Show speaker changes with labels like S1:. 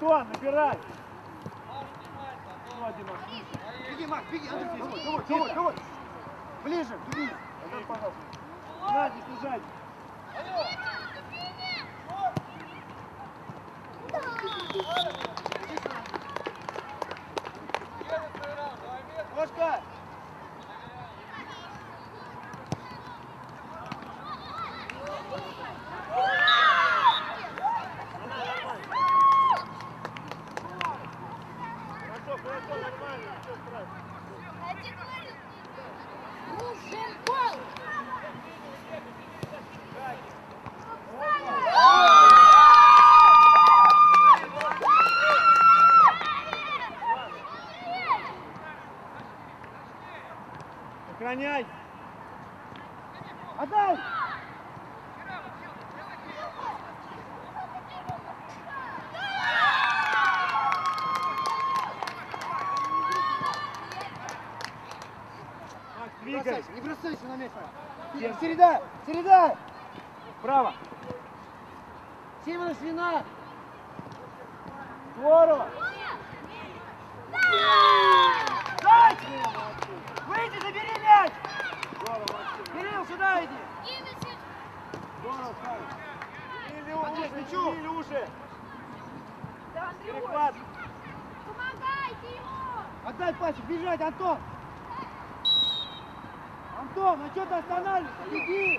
S1: Антон, набирай! Давай, Дима,
S2: Беги, Макс, беги, Андрей,
S1: Давай, давай, давай, давай. Ближе, пожалуйста. Надя, бежать. Кошка! Все страшно. Охраняй! Отдай! Двигай!
S2: не бросайся на мяч.
S1: Где?
S2: Середа, середа.
S1: Право!
S2: Симона свина.
S1: Здорово! Дай! Выйди, забери мяч!
S2: Кирилл, сюда иди.
S1: Здорово, Сань! Или
S2: мячу!
S1: или уже! Перехват!
S3: Помогайте ему!
S2: Отдай пасик, бежать, Антон. Антон, а что ты останавливаешься? Беги.